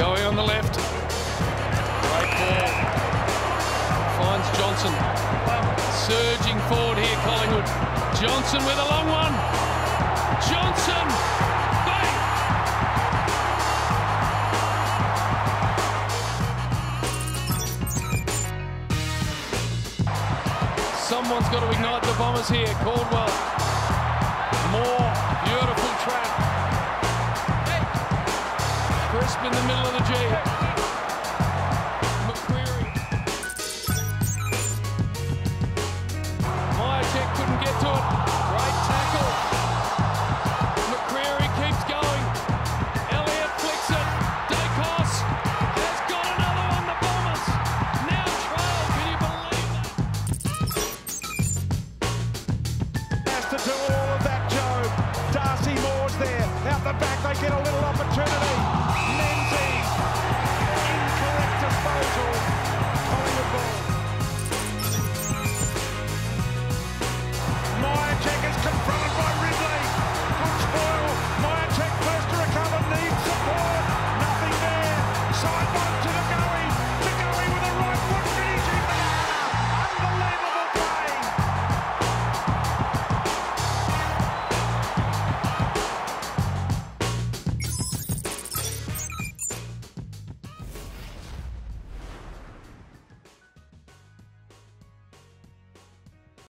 Going on the left. Great ball. Finds Johnson. Surging forward here, Collingwood. Johnson with a long one. Johnson! Bang! Someone's got to ignite the Bombers here. Caldwell. Crisp in the middle of the G. McCreery. Mihocek couldn't get to it. Great tackle. McCreery keeps going. Elliott flicks it. Daicos has got another one. The Bombers now trail. Can you believe that? has to do all of that, Joe. Darcy Moore's there. Out the back, they get a little opportunity.